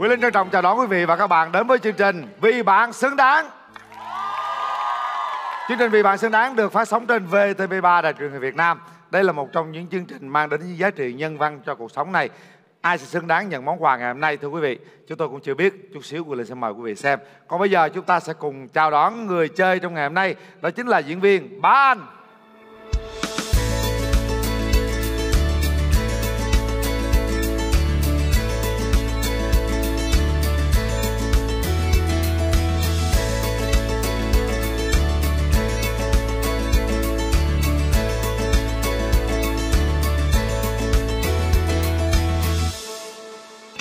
Quý Linh trân trọng chào đón quý vị và các bạn đến với chương trình Vì bạn xứng đáng. Chương trình Vì bạn xứng đáng được phát sóng trên VTV3 Đài truyền hình Việt Nam. Đây là một trong những chương trình mang đến những giá trị nhân văn cho cuộc sống này. Ai sẽ xứng đáng nhận món quà ngày hôm nay, thưa quý vị? Chúng tôi cũng chưa biết. Chút xíu quý Linh sẽ mời quý vị xem. Còn bây giờ chúng ta sẽ cùng chào đón người chơi trong ngày hôm nay. Đó chính là diễn viên Ba Anh.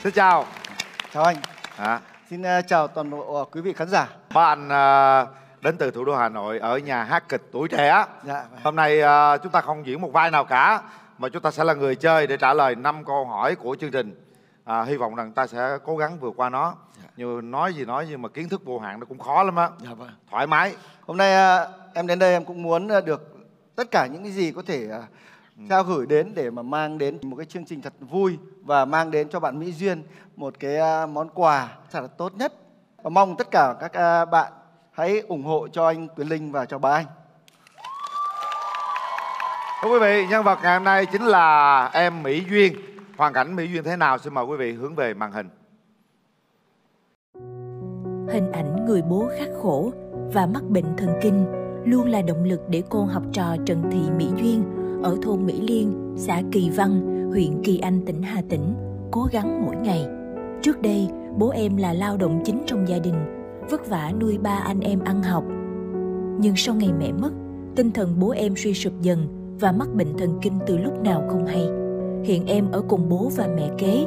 Xin chào. Chào anh. À, Xin uh, chào toàn bộ uh, quý vị khán giả. Anh à, đến từ thủ đô Hà Nội ở nhà hát kịch tuổi trẻ. Dạ. Hôm nay à, chúng ta không diễn một vai nào cả mà chúng ta sẽ là người chơi để trả lời 5 câu hỏi của chương trình. À, hy vọng rằng ta sẽ cố gắng vượt qua nó. Nhưng nói gì nói nhưng mà kiến thức vô hạn nó cũng khó lắm á. Dạ vâng. Thoải mái. Hôm nay uh, em đến đây em cũng muốn uh, được tất cả những cái gì có thể uh, trao gửi đến để mà mang đến một cái chương trình thật vui và mang đến cho bạn Mỹ Duyên một cái món quà thật là tốt nhất. Và mong tất cả các bạn hãy ủng hộ cho anh Quyền Linh và cho bà anh. Thưa quý vị, nhân vật ngày hôm nay chính là em Mỹ Duyên. Hoàn cảnh Mỹ Duyên thế nào xin mời quý vị hướng về màn hình. Hình ảnh người bố khắc khổ và mắc bệnh thần kinh luôn là động lực để cô học trò Trần Thị Mỹ Duyên ở thôn Mỹ Liên, xã Kỳ Văn, huyện Kỳ Anh, tỉnh Hà Tĩnh cố gắng mỗi ngày. Trước đây, bố em là lao động chính trong gia đình, vất vả nuôi ba anh em ăn học. Nhưng sau ngày mẹ mất, tinh thần bố em suy sụp dần và mắc bệnh thần kinh từ lúc nào không hay. Hiện em ở cùng bố và mẹ kế.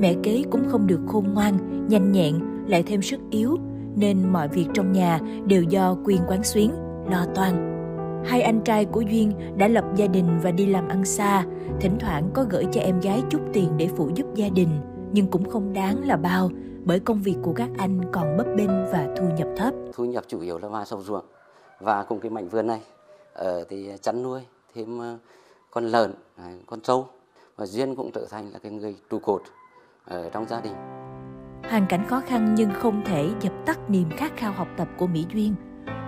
Mẹ kế cũng không được khôn ngoan, nhanh nhẹn, lại thêm sức yếu, nên mọi việc trong nhà đều do Quyên quán xuyến, lo toan. Hai anh trai của Duyên đã lập gia đình và đi làm ăn xa, thỉnh thoảng có gửi cho em gái chút tiền để phụ giúp gia đình, nhưng cũng không đáng là bao bởi công việc của các anh còn bấp bênh và thu nhập thấp. thu nhập chủ yếu là vào sầu ruộng và cùng cái mảnh vườn này ở thì chăn nuôi thêm ờ, con lợn à, con trâu và duyên cũng trở thành là cái người trụ cột ở trong gia đình Hoàn cảnh khó khăn nhưng không thể dập tắt niềm khát khao học tập của Mỹ Duyên.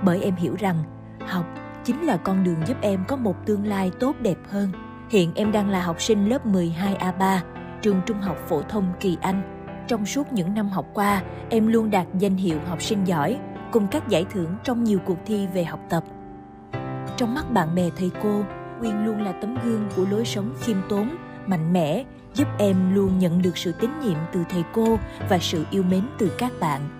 Bởi em hiểu rằng học chính là con đường giúp em có một tương lai tốt đẹp hơn. Hiện em đang là học sinh lớp 12A3, trường trung học phổ thông Kỳ Anh. Trong suốt những năm học qua, em luôn đạt danh hiệu học sinh giỏi cùng các giải thưởng trong nhiều cuộc thi về học tập. Trong mắt bạn bè thầy cô, quyên luôn là tấm gương của lối sống khiêm tốn, mạnh mẽ, giúp em luôn nhận được sự tín nhiệm từ thầy cô và sự yêu mến từ các bạn.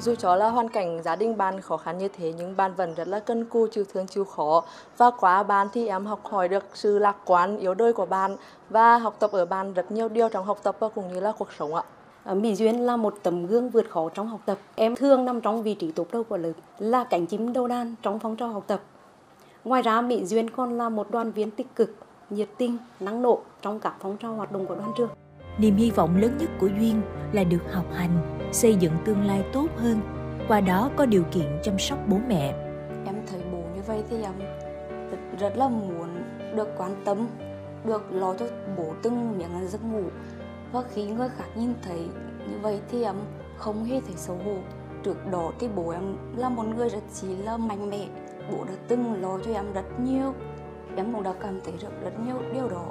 Dù cho là hoàn cảnh gia đình bạn khó khăn như thế nhưng bạn vẫn rất là cân cù chịu thương chịu khó và quá bạn thì em học hỏi được sự lạc quan yếu đôi của bạn và học tập ở bạn rất nhiều điều trong học tập và cũng như là cuộc sống ạ. Ờ, Mỹ Duyên là một tấm gương vượt khó trong học tập. Em thường nằm trong vị trí top đầu của lớp, là cánh chim đầu đàn trong phong trào học tập. Ngoài ra, Mỹ Duyên còn là một đoàn viên tích cực, nhiệt tình, năng nổ trong các phong trào hoạt động của đoàn trường. Niềm hy vọng lớn nhất của Duyên là được học hành, xây dựng tương lai tốt hơn, qua đó có điều kiện chăm sóc bố mẹ. em thấy bố như vậy thì em rất, rất là muốn được quan tâm được lo cho bố từng miếng giấc ngủ. Và khi người khác nhìn thấy như vậy thì em không hề thấy xấu hổ. Trước đó thì bố em là một người rất chỉ là mạnh mẽ. Bố đã từng lo cho em rất nhiều. Em cũng đã cảm thấy rất rất nhiều điều đó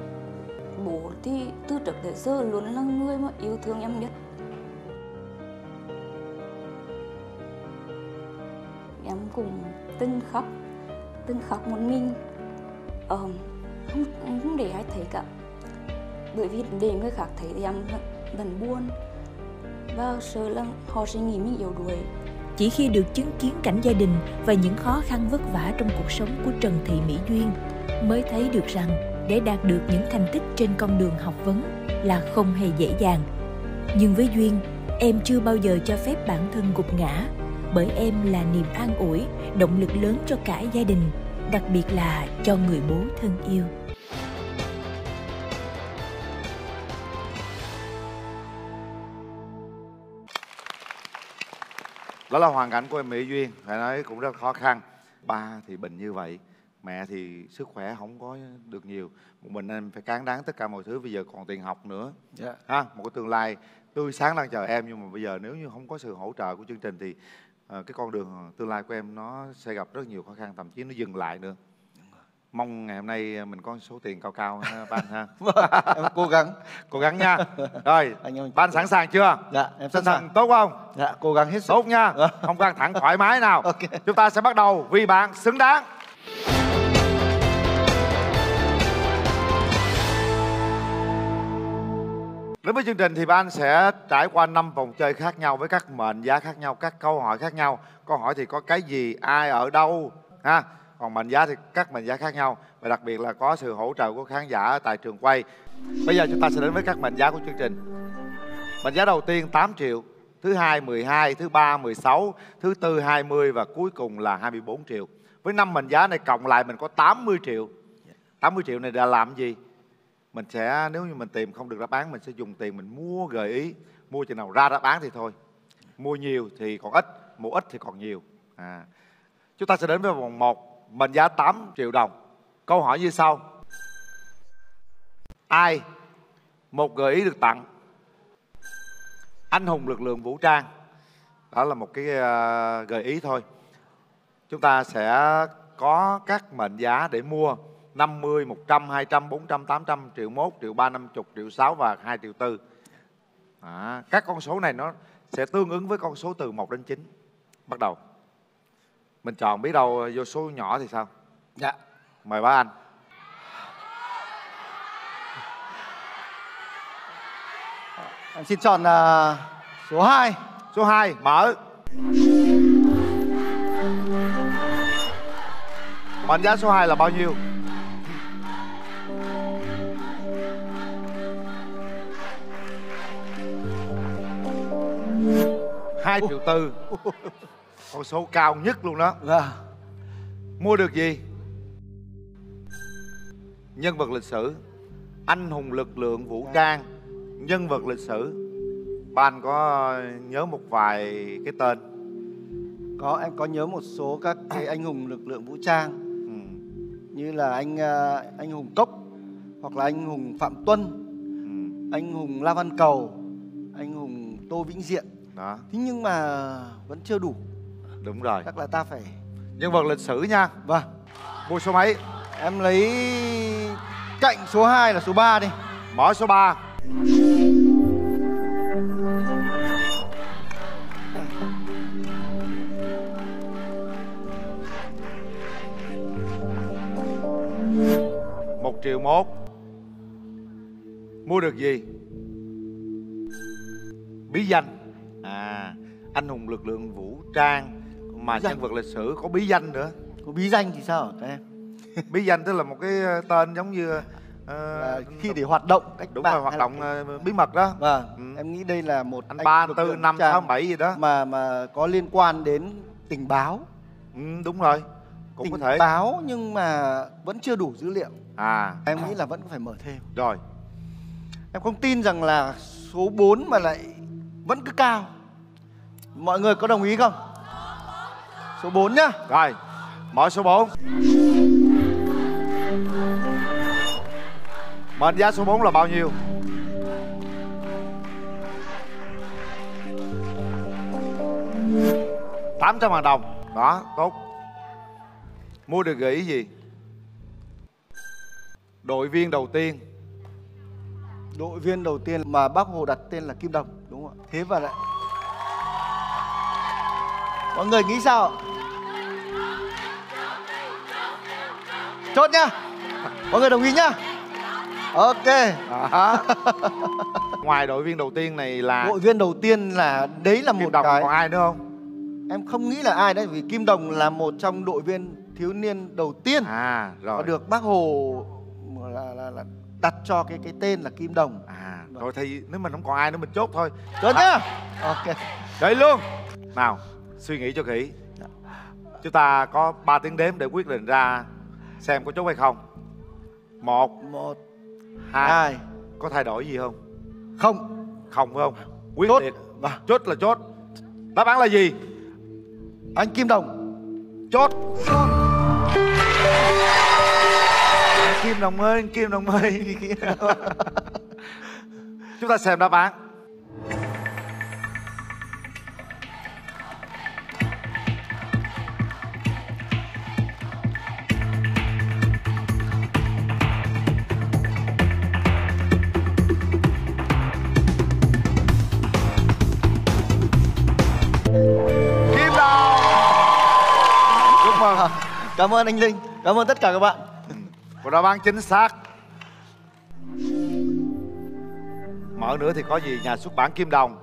bố thì từ trước tới giờ luôn là người mà yêu thương em nhất. Em cũng từng khóc từng khóc một mình. Ờ, không không để ai thấy cả. Bởi vì để người khác thấy thì em vẫn, vẫn buồn. Và sợ là họ sẽ nghĩ mình yếu đuối. Chỉ khi được chứng kiến cảnh gia đình và những khó khăn vất vả trong cuộc sống của Trần Thị Mỹ Duyên mới thấy được rằng để đạt được những thành tích trên con đường học vấn là không hề dễ dàng. Nhưng với Duyên, em chưa bao giờ cho phép bản thân gục ngã bởi em là niềm an ủi, động lực lớn cho cả gia đình, đặc biệt là cho người bố thân yêu. Đó là hoàn cảnh của em Mỹ Duyên Phải nói cũng rất khó khăn Ba thì bệnh như vậy mẹ thì sức khỏe không có được nhiều. Một mình em phải cán đáng tất cả mọi thứ bây giờ còn tiền học nữa. Dạ. ha một cái tương lai tươi sáng đang chờ em nhưng mà bây giờ nếu như không có sự hỗ trợ của chương trình thì ờ, cái con đường tương lai của em nó sẽ gặp rất nhiều khó khăn thậm chí nó dừng lại nữa. Mong ngày hôm nay mình có số tiền cao cao ha ban ha. Em cố gắng. Cố gắng nha. Rồi anh em ban sẵn sàng chưa? Dạ em sẵn sàng. tốt không? Dạ cố gắng hết sức. Tốt nha. Không căng thẳng thoải mái nào. Ok. chúng ta sẽ bắt đầu vì bạn xứng đáng Đến với chương trình thì ban sẽ trải qua 5 vòng chơi khác nhau với các mệnh giá khác nhau, các câu hỏi khác nhau. Câu hỏi thì có cái gì, ai ở đâu ha. Còn mệnh giá thì các mệnh giá khác nhau và đặc biệt là có sự hỗ trợ của khán giả tại trường quay. Bây giờ chúng ta sẽ đến với các mệnh giá của chương trình. Mệnh giá đầu tiên 8 triệu, thứ hai 12, thứ ba 16, thứ tư 20 và cuối cùng là 24 triệu. Với năm mệnh giá này cộng lại mình có 80 triệu. 80 triệu này đã làm gì? Mình sẽ nếu như mình tìm không được đáp án mình sẽ dùng tiền mình mua gợi ý, mua chừng nào ra đáp án thì thôi. Mua nhiều thì còn ít, mua ít thì còn nhiều. À. Chúng ta sẽ đến với vòng 1, mệnh giá 8 triệu đồng. Câu hỏi như sau. Ai một gợi ý được tặng anh hùng lực lượng vũ trang đó là một cái ờ, gợi ý thôi chúng ta sẽ có các mệnh giá để mua 50, 100, 200, 400, 800, triệu 1, triệu 3, 50, triệu 6 và 2 triệu 4 à, các con số này nó sẽ tương ứng với con số từ 1 đến 9 bắt đầu. Mình chọn biết đâu vô số nhỏ thì sao? Dạ. Mời bác anh. Em xin chọn à, số 2 số 2 mở. Mệnh giá số 2 là bao nhiêu hai triệu tư. Con số cao nhất luôn đó. Dạ. Mua được gì? Nhân vật lịch sử. Anh hùng lực lượng vũ trang. Nhân vật lịch sử. Ban có nhớ một vài cái tên? Có em có nhớ một số các cái anh hùng lực lượng vũ trang. Ừ. như là anh à, anh hùng cốc hoặc là anh hùng phạm tuân Ừ. anh hùng la văn cầu anh hùng tô vĩnh diện đó. Thế nhưng mà vẫn chưa đủ. Đúng rồi. Chắc là ta phải nhân vật lịch sử nha. Vâng. Mua số mấy? Em lấy cạnh số 2 là số 3 đi. Mở số 3 một triệu một mua được gì? Bí danh à anh hùng lực lượng vũ trang mà nhân vật lịch sử có bí danh nữa. Có bí danh thì sao các em? Bí danh tức là một cái ờ, tên giống như ờ, là khi để hoạt động cách đúng rồi hoạt là động ờ, bí mật đó. Vâng Ừ. em nghĩ đây là một anh ba tư năm sáu bảy gì đó. mà mà có liên quan đến tình báo. Ừ, đúng rồi. Cũng tình có thể. báo nhưng mà vẫn chưa đủ dữ liệu. À. Em nghĩ là vẫn phải mở thêm. Rồi. Em không tin rằng là số 4 mà lại vẫn cứ cao mọi người có đồng ý không? Số 4 nhá. Rồi mở số 4 mệnh giá số 4 là bao nhiêu? Tám trăm ngàn đồng. Đó tốt. Mua được gợi ý gì? Đội viên đầu tiên. Đội viên đầu tiên mà bác hồ đặt tên là kim đồng đúng không ạ? Thế và lại mọi người nghĩ sao? Chốt nhá. Mọi người đồng ý nhá. Ok. Đó. ngoài đội viên đầu tiên này là đội viên đầu tiên là đấy là Kim một Đồng cái. còn ai nữa không? Em không nghĩ là ai đấy vì kim đồng là một trong đội viên thiếu niên đầu tiên. À rồi. Và được bác hồ là, là, là đặt cho cái cái tên là kim đồng. À rồi thì nếu mình không còn ai nữa mình chốt thôi. Chốt nhá. Ok. Đấy luôn. Nào suy nghĩ cho kỹ. Chúng ta có 3 tiếng đếm để quyết định ra Xem có chốt hay không. Một một Hai hai. Có thay đổi gì không? Không. Không phải không? Quyết Chốt. liệt. Vâng. Chốt là chốt. Đáp án là gì? Anh kim đồng. Chốt. Kim Đồng ơi, Kim Đồng ơi. Chúng ta xem đáp án. Ơn anh linh cảm ơn tất cả các bạn Một đáp án chính xác. Mở nữa thì có gì nhà xuất bản Kim Đồng.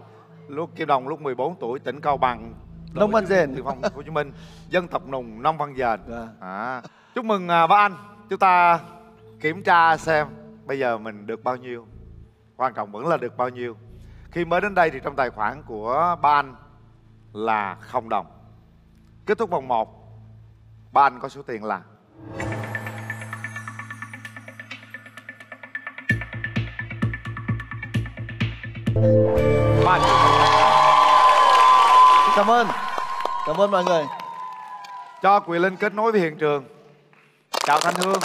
Lúc Kim Đồng lúc 14 tuổi tỉnh Cao Bằng. Nông Văn Dền. Từ phòng Hồ Chí Minh. Dân tộc Nùng Nông Văn Dền. Vâng. À. Chúc mừng à, ba anh. Chúng ta kiểm tra xem bây giờ mình được bao nhiêu. Quan trọng vẫn là được bao nhiêu. Khi mới đến đây thì trong tài khoản của ba anh là không đồng. Kết thúc vòng 1 ba anh có số tiền là? Ba cảm ơn. Cảm ơn mọi người. Cho Quỳ Linh kết nối với hiện trường. Chào Thanh Hương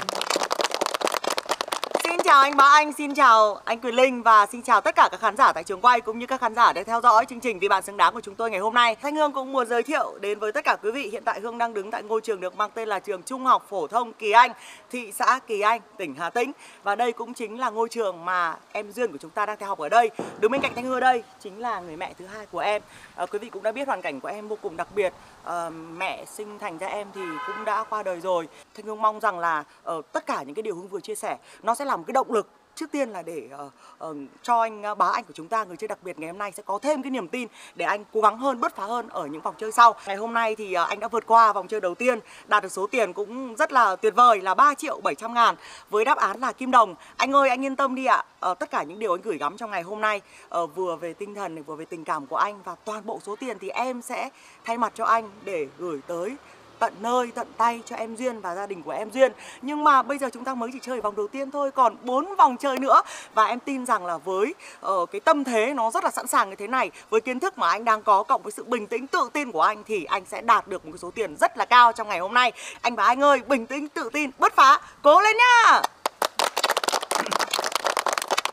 chào anh Bá Anh, xin chào anh Quyền Linh và xin chào tất cả các khán giả tại trường quay cũng như các khán giả đang theo dõi chương trình Vì bạn xứng đáng của chúng tôi ngày hôm nay. Thanh Hương cũng muốn giới thiệu đến với tất cả quý vị hiện tại Hương đang đứng tại ngôi trường được mang tên là trường Trung học phổ thông Kỳ Anh, thị xã Kỳ Anh, tỉnh Hà Tĩnh và đây cũng chính là ngôi trường mà em Duyên của chúng ta đang theo học ở đây. Đứng bên cạnh Thanh Hương đây chính là người mẹ thứ hai của em. À, quý vị cũng đã biết hoàn cảnh của em vô cùng đặc biệt. À, mẹ sinh thành ra em thì cũng đã qua đời rồi. Thanh Hương mong rằng là ở tất cả những cái điều Hương vừa chia sẻ nó sẽ làm cái động lực trước tiên là để uh, uh, cho anh uh, bá anh của chúng ta người chơi đặc biệt ngày hôm nay sẽ có thêm cái niềm tin để anh cố gắng hơn bứt phá hơn ở những vòng chơi sau. Ngày hôm nay thì uh, anh đã vượt qua vòng chơi đầu tiên đạt được số tiền cũng rất là tuyệt vời là 3 triệu 700 ngàn với đáp án là kim đồng. Anh ơi anh yên tâm đi ạ. Uh, tất cả những điều anh gửi gắm trong ngày hôm nay uh, vừa về tinh thần vừa về tình cảm của anh và toàn bộ số tiền thì em sẽ thay mặt cho anh để gửi tới tận nơi tận tay cho em duyên và gia đình của em duyên. Nhưng mà bây giờ chúng ta mới chỉ chơi vòng đầu tiên thôi còn bốn vòng chơi nữa. Và em tin rằng là với uh, cái tâm thế nó rất là sẵn sàng như thế này với kiến thức mà anh đang có cộng với sự bình tĩnh tự tin của anh thì anh sẽ đạt được một cái số tiền rất là cao trong ngày hôm nay. Anh và anh ơi bình tĩnh tự tin bứt phá cố lên nhá!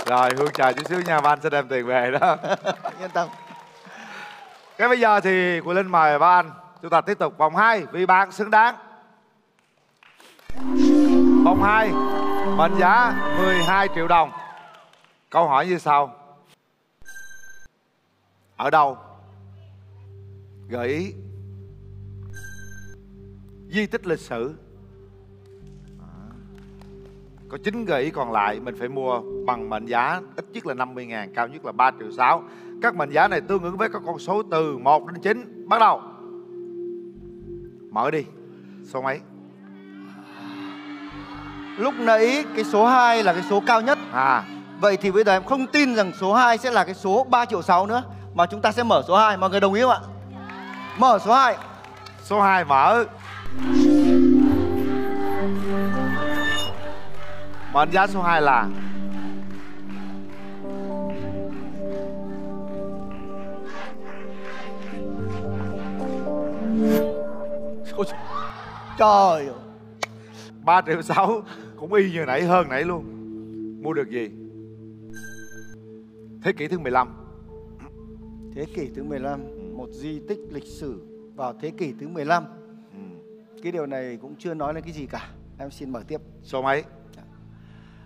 Rồi Hương chờ chút xíu nha ba anh sẽ đem tiền về đó. Yên tâm. Cái bây giờ thì Quỳ Linh mời ba anh chúng ta tiếp tục vòng 2 vì bạn xứng đáng. Vòng 2 mệnh giá 12 triệu đồng. Câu hỏi như sau. Ở đâu? Gợi ý. Di tích lịch sử. Có 9 gợi ý còn lại, mình phải mua bằng mệnh giá ít nhất là 50 ngàn, cao nhất là 3 triệu 6 các mệnh giá này tương ứng với các con số từ 1 đến 9 bắt đầu mở đi số mấy? Lúc nãy cái số 2 là cái số cao nhất. À. Vậy thì bây giờ em không tin rằng số 2 sẽ là cái số 3 triệu 6 nữa mà chúng ta sẽ mở số 2 mọi người đồng ý không ạ? Mở số 2 số 2 mở. Mệnh giá số 2 là Ôi, trời. Ơi. 3 triệu 6 cũng y như nãy hơn nãy luôn. Mua được gì? Thế kỷ thứ 15 Thế kỷ thứ 15 Một di tích lịch sử vào thế kỷ thứ 15 ừ. Cái điều này cũng chưa nói lên cái gì cả. Em xin mở tiếp. Số mấy?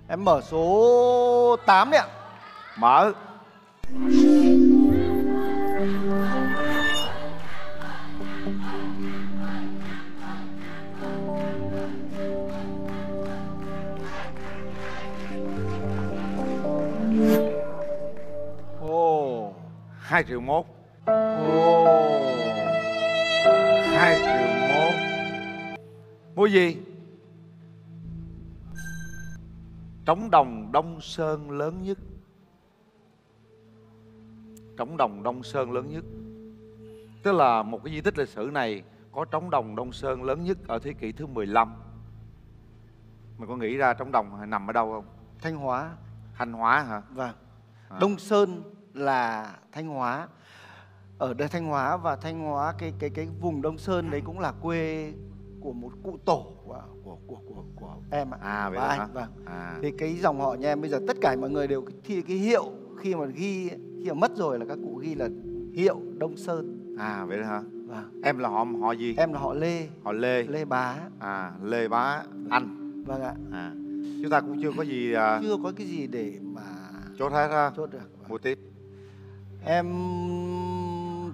Em mở số 8 đấy ạ. Mở 2 triệu mốt. Ồ 2 triệu mốt. Mua gì? Trống đồng đông sơn lớn nhất. Trống đồng đông sơn lớn nhất. Tức là một cái di tích lịch sử này có trống đồng đông sơn lớn nhất ở thế kỷ thứ 15 mày có nghĩ ra trống đồng nằm ở đâu không? Thanh Hóa. Thanh hóa hả? Vâng. À. Đông Sơn là Thanh Hóa. Ở đây Thanh Hóa và Thanh Hóa cái cái cái vùng Đông Sơn đấy cũng là quê của một cụ tổ của của của của, của em ạ. À vậy và anh vâng. À. Thì cái dòng họ nhà em bây giờ tất cả mọi người đều thi cái hiệu khi mà ghi khi mà mất rồi là các cụ ghi là hiệu Đông Sơn. À vậy đó hả? Vâng. Em là họ họ gì? Em là họ Lê. Họ lê. Lê Bá. À lê bá anh. Vâng ạ. À. Chúng ta cũng chưa có gì à, chưa có cái gì để mà chốt hết ha? chốt được. Vâng. mua tiếp em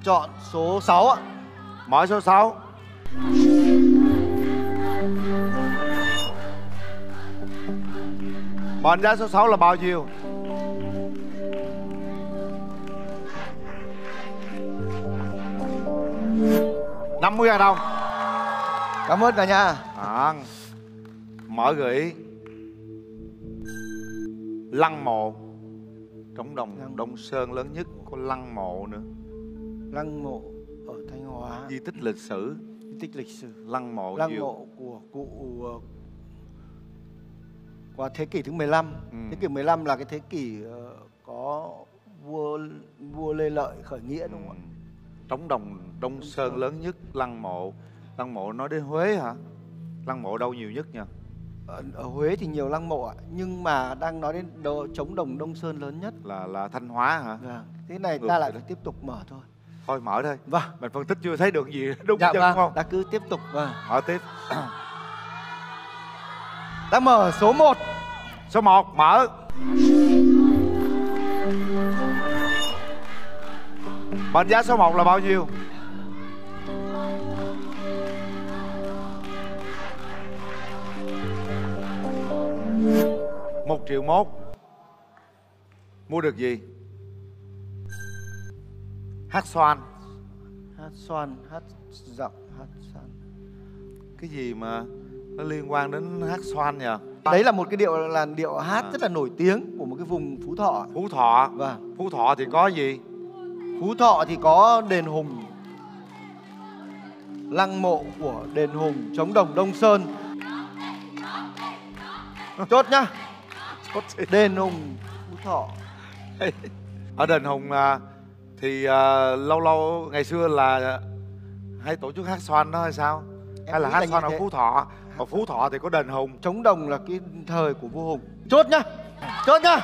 chọn số 6 ạ. Mở số 6 mệnh giá số 6 là bao nhiêu? Năm mươi ngàn đồng cảm ơn cả nhà. À, mở gửi. Lăng mộ. Trống đồng đông sơn lớn nhất có lăng mộ nữa. Lăng mộ ở Thanh Hóa. Di tích lịch sử. Di tích lịch sử. Lăng mộ lăng nhiều. mộ của cụ ờ, qua thế kỷ thứ 15 Ừ. thế kỷ 15 là cái thế kỷ ờ, có vua vua Lê Lợi khởi nghĩa đúng không ạ? Ừ. trống đồng đông sơn lớn nhất lăng mộ. Lăng mộ nói đến huế hả? Lăng mộ đâu nhiều nhất nha ở, ở Huế thì nhiều lăng mộ ạ. Nhưng mà đang nói đến đồ, chống đồng Đông Sơn lớn nhất. Là là thanh hóa hả? Vâng thế này Ừ, ta lại phải tiếp tục mở thôi. Thôi mở thôi. Vâng. Mình phân tích chưa thấy được gì đúng dạ chân vâng không? ta cứ tiếp tục vâng. Mở tiếp. Ta mở số 1 số 1 mở. Mệnh giá số 1 là bao nhiêu? Một triệu mốt. Mua được gì hát xoan. Hát xoan hát giọng hát xoan. Cái gì mà nó liên quan đến hát xoan nhờ? Đấy là một cái điệu làn điệu hát À. rất là nổi tiếng của một cái vùng Phú Thọ. Phú thọ? Vâng. Phú thọ thì có gì? Phú Thọ thì có đền Hùng. Lăng mộ của đền Hùng chống đồng Đông Sơn. Chốt nhá. Đền Hùng Phú Thọ. Ở đền hùng à, thì à, lâu lâu ngày xưa là hay tổ chức hát xoan đó hay sao? Em hay là hát xoan ở phú thọ. Ở phú thọ thì có đền hùng. Chống đồng là cái thời của vua Hùng. Chốt nhá. Chốt nhá.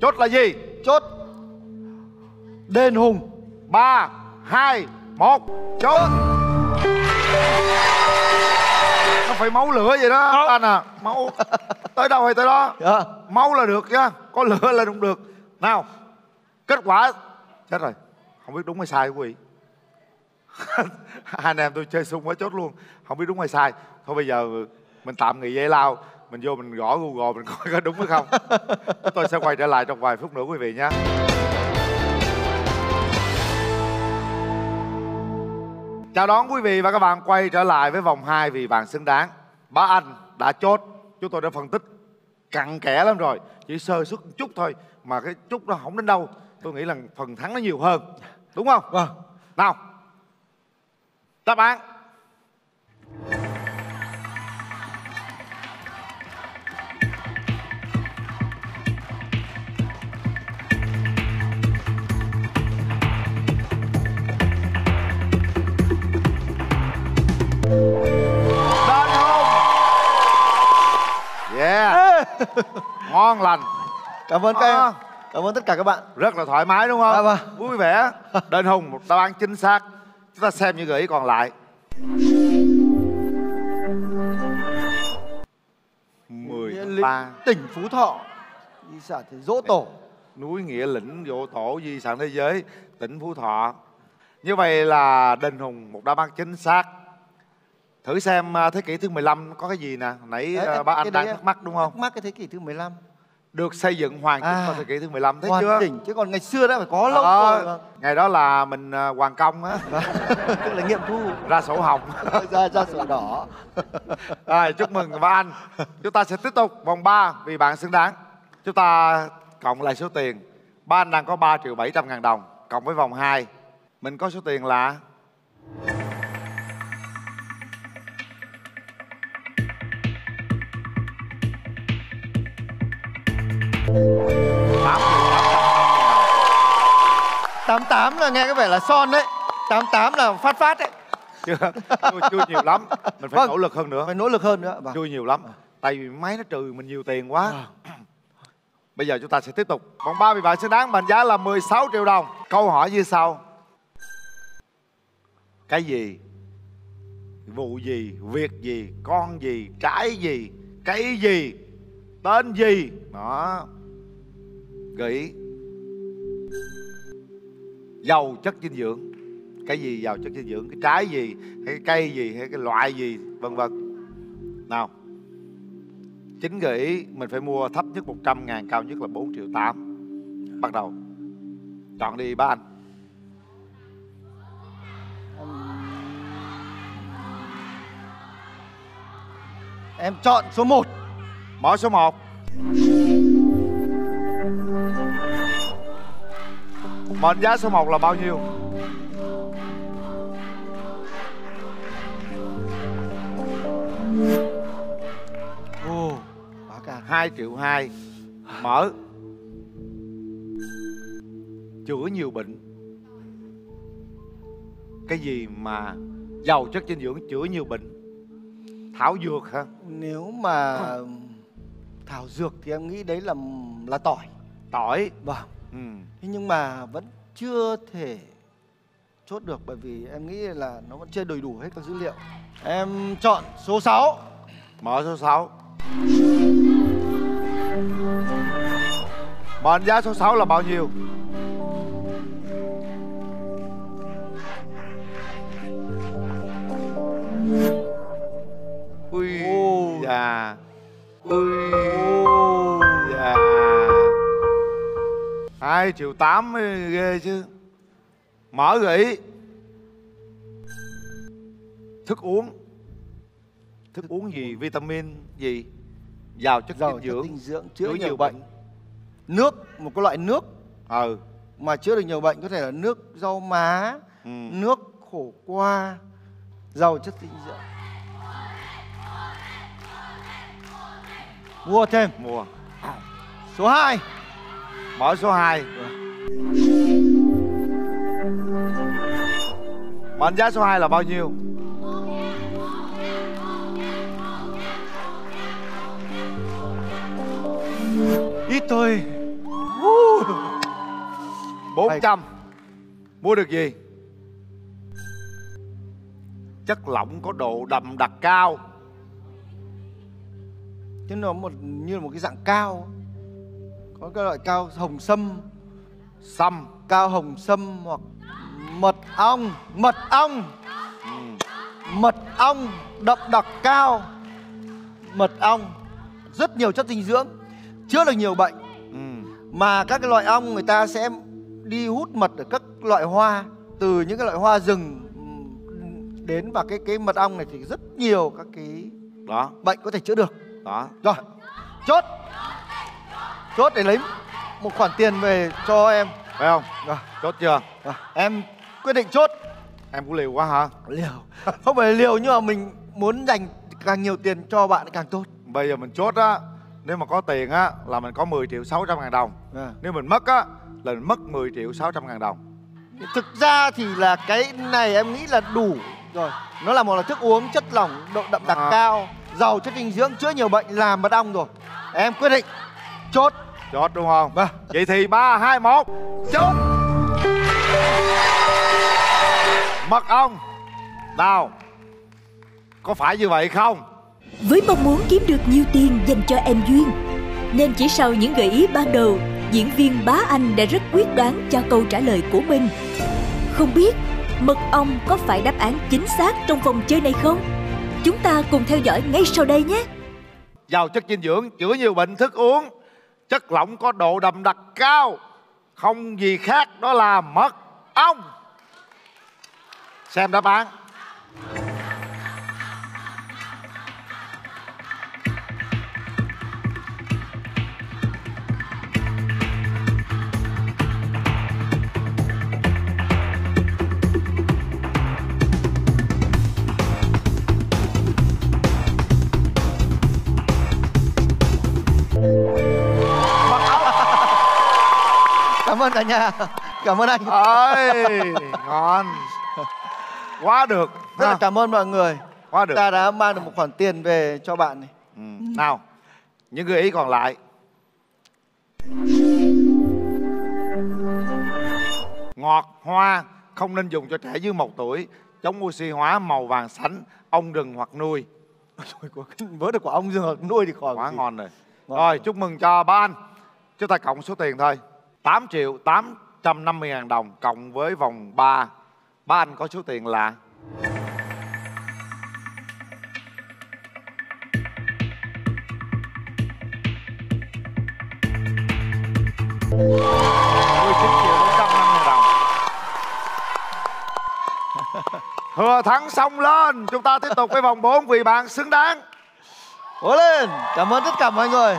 Chốt là gì? Chốt. Đền Hùng. Ba hai một chốt. Nó phải máu lửa vậy đó anh à. Máu. Tới đâu hay tới đó. Dạ. máu là được nha có lửa là không được nào kết quả. Chết rồi. Không biết đúng hay sai quý vị. Hai anh em tôi chơi xung quá chốt luôn. Không biết đúng hay sai. Thôi bây giờ mình tạm nghỉ dây lao. Mình vô mình gõ google mình coi có đúng hay không. Chúng tôi sẽ quay trở lại trong vài phút nữa quý vị nhé. Chào đón quý vị và các bạn quay trở lại với vòng 2 vì bạn xứng đáng. Bá Anh đã chốt, chúng tôi đã phân tích cặn kẽ lắm rồi, chỉ sơ suất một chút thôi mà cái chút đó không đến đâu. Tôi nghĩ là phần thắng nó nhiều hơn. Đúng không? Vâng Nào. Đáp án. Ngon lành. Cảm ơn các À. em. Cảm ơn tất cả các bạn. Rất là thoải mái đúng không? À, vâng. vui vẻ. Đền hùng một đáp án chính xác. Chúng ta xem những gợi ý còn lại. Mười ba. Tỉnh Phú Thọ Di sản thì dỗ tổ. Núi nghĩa lĩnh dỗ tổ di sản thế giới tỉnh phú thọ. Như vậy là đền hùng một đáp án chính xác. Thử xem à, thế kỷ thứ 15 có cái gì nè? Nãy Đấy, à, bác anh đang thắc mắc đúng không? Thắc mắc cái thế kỷ thứ 15 được xây dựng hoàn chỉnh À. vào thế kỷ thứ 15 thấy Hoàn chưa chỉnh chứ còn ngày xưa đã phải có lâu Đó, rồi ngày đó là mình à, hoàn công á Tức là nghiệm thu ra sổ hồng ra ra sổ đỏ Rồi, chúc mừng ba anh. Chúng ta sẽ tiếp tục vòng 3 vì bạn xứng đáng. Chúng ta cộng lại số tiền. Ba anh đang có 3 triệu 700 ngàn đồng. Cộng với vòng 2. Mình có số tiền là tám triệu 800 ngàn đồng. 88 là nghe có vẻ là son đấy. 88 là phát phát đấy. Chưa chưa, nhiều lắm. Mình phải Vâng. nỗ lực hơn nữa. Phải nỗ lực hơn nữa. Vâng. chưa nhiều lắm. Tại vì máy nó trừ mình nhiều tiền quá. Bây giờ chúng ta sẽ tiếp tục. Vòng ba vị bạn xứng đáng mệnh giá là 16 triệu đồng. Câu hỏi như sau. Cái gì? Vụ gì? Việc gì? Con gì? Trái gì? Cây gì? Tên gì? Đó gợi ý. Giàu chất dinh dưỡng. Cái gì giàu chất dinh dưỡng? Cái trái gì? Hay cái cây gì? Hay cái loại gì? Vân vân. Nào. Chính gợi ý, mình phải mua thấp nhất 100 ngàn, cao nhất là 4 triệu 8 bắt đầu. Chọn đi, ba anh. Em chọn số 1 Bỏ số 1 Mệnh giá số 1 là bao nhiêu? ồ quá cả 2 triệu 2 Mở. Chữa nhiều bệnh. Cái gì mà giàu chất dinh dưỡng chữa nhiều bệnh? Thảo dược hả? nếu mà thảo dược thì em nghĩ đấy là là tỏi. Tỏi? Vâng ừ. thế nhưng mà vẫn chưa thể chốt được bởi vì em nghĩ là nó vẫn chưa đầy đủ hết các dữ liệu em chọn số 6 Mở số 6 Mệnh giá số 6 là bao nhiêu? Ui. Dạ Ui 2 triệu 8 mới ghê chứ Mở gỉ Thức uống Thức uống gì? Vitamin gì? Giàu chất dinh dưỡng, dinh dưỡng chữa, nhiều, bệnh. bệnh Nước, một cái loại nước ừ. Mà chữa được nhiều bệnh có thể là nước rau má ừ. Nước khổ qua Giàu chất dinh dưỡng Mua thêm Mua. Số 2 Mở số 2 Mệnh giá số 2 là bao nhiêu? ít thôi. 400 Mua được gì? Chất lỏng có độ đậm đặc cao. Chứ nó một như là một cái dạng cao có cái loại cao hồng sâm Xăm cao hồng sâm hoặc mật ong mật ong. Mật ong đậm đặc cao. Mật ong rất nhiều chất dinh dưỡng chữa được nhiều bệnh. Ừ. mà các cái loại ong người ta sẽ đi hút mật ở các loại hoa từ những cái loại hoa rừng ừm, đến và cái cái mật ong này thì rất nhiều các cái Đó. bệnh có thể chữa được. Đó. Rồi chốt chốt để lấy một khoản tiền về cho em Phải không? rồi, Chốt chưa? rồi. em quyết định chốt Em cũng liều quá hả? liều không phải liều nhưng mà mình muốn dành càng nhiều tiền cho bạn càng tốt Bây giờ mình chốt á Nếu mà có tiền á Là mình có 10 triệu 600 ngàn đồng à. Nếu mình mất á Là mình mất 10 triệu 600 ngàn đồng thực ra thì là cái này em nghĩ là đủ rồi nó là một là thức uống chất lỏng độ đậm đặc À. cao giàu chất dinh dưỡng chữa nhiều bệnh làm mật ong rồi em quyết định chốt Chốt đúng không? Vâng. Vậy thì 3, 2, 1 Chốt Mật ong Nào Có phải như vậy không? Với mong muốn kiếm được nhiều tiền dành cho em Duyên Nên chỉ sau những gợi ý ban đầu Diễn viên Bá Anh đã rất quyết đoán cho câu trả lời của mình Không biết mật ong có phải đáp án chính xác trong vòng chơi này không? Chúng ta cùng theo dõi ngay sau đây nhé Giàu chất dinh dưỡng Chữa nhiều bệnh thức uống Chất lỏng có độ đậm đặc cao. Không gì khác, đó là mật ong. Xem đáp án. Cảm ơn cả nhà cảm ơn anh. Ơi ngon. Quá được rất là cảm ơn mọi người. Quá được. Ta đã mang được một khoản tiền về cho bạn này. Ừ. nào những gợi ý còn lại. Ngọt hoa không nên dùng cho trẻ dưới một tuổi. Chống oxy hóa màu vàng sánh ong rừng hoặc nuôi. Trời, có cái vớ được của ông dương nuôi thì khỏi quá ngon rồi. Ngon. rồi. chúc mừng cho ba anh. Chúng ta cộng số tiền thôi 8 triệu 850 ngàn đồng cộng với vòng 3 ba anh có số tiền là? mười chín triệu bốn trăm đồng. Thừa thắng xong lên. Chúng ta tiếp tục với vòng 4 vì bạn xứng đáng. Cố lên. Cảm ơn tất cả mọi người.